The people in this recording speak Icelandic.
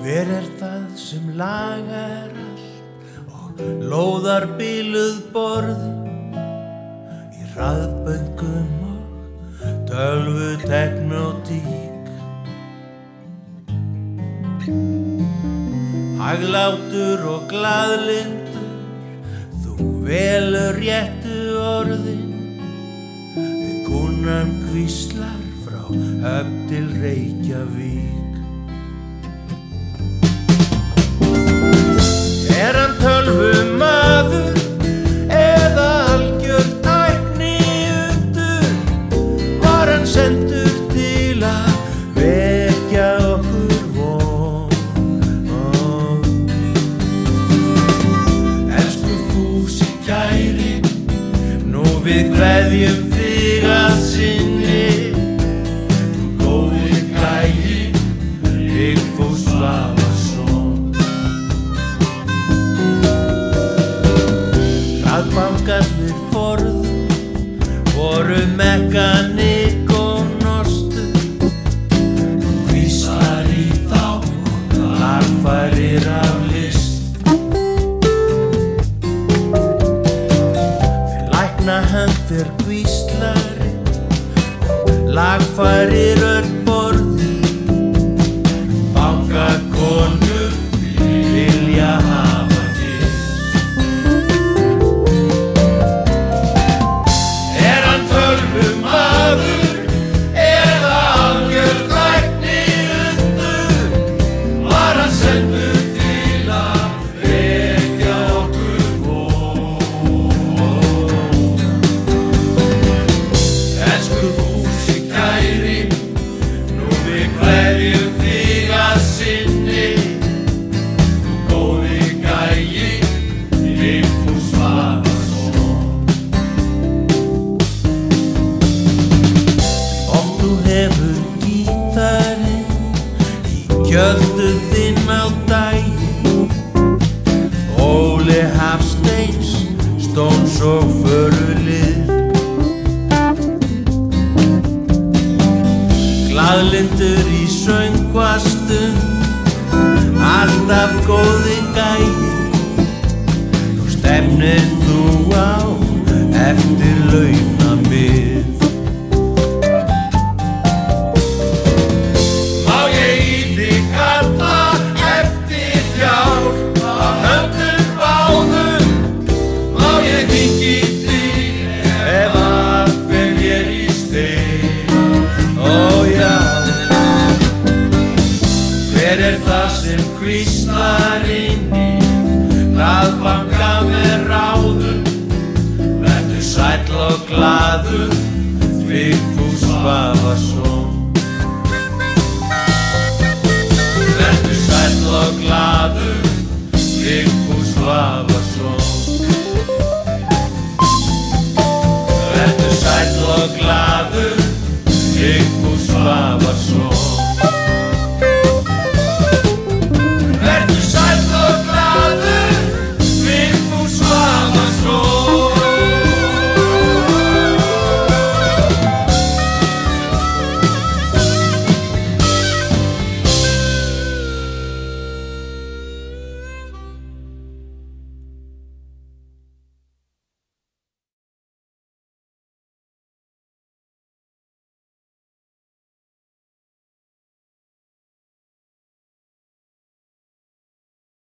Hver er það sem lagar allt og lóðar bíluð borði í hraðböngum og tölvu teknotík? Haglátur og gladlindur, þú velur réttu orðin við kunnan kvíslar frá höfn til Reykjavík. Við kveðjum þig að sinni. Þú góði gæi, Vigfús Svavarsson. Hraðbankarnir forðu voru mekanik Hönd fyrir hvíslari. Lagfærir öll borði Stóns og Förulið Glaðlindur í söngvastum Alltaf góði gæi. Þú stefnir Doug.